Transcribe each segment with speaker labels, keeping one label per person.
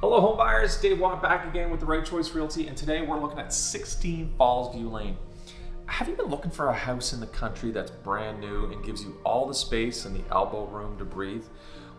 Speaker 1: Hello home buyers, Dave Watt back again with the Right Choice Realty and today we're looking at 16 Fallsview Lane. Have you been looking for a house in the country that's brand new and gives you all the space and the elbow room to breathe?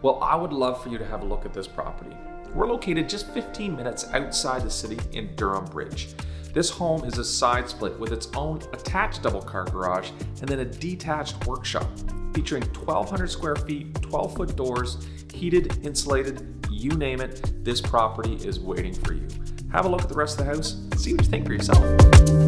Speaker 1: Well, I would love for you to have a look at this property. We're located just 15 minutes outside the city in Durham Bridge. This home is a side split with its own attached double car garage and then a detached workshop featuring 1,200 square feet, 12 foot doors, heated, insulated, you name it, this property is waiting for you. Have a look at the rest of the house, see what you think for yourself.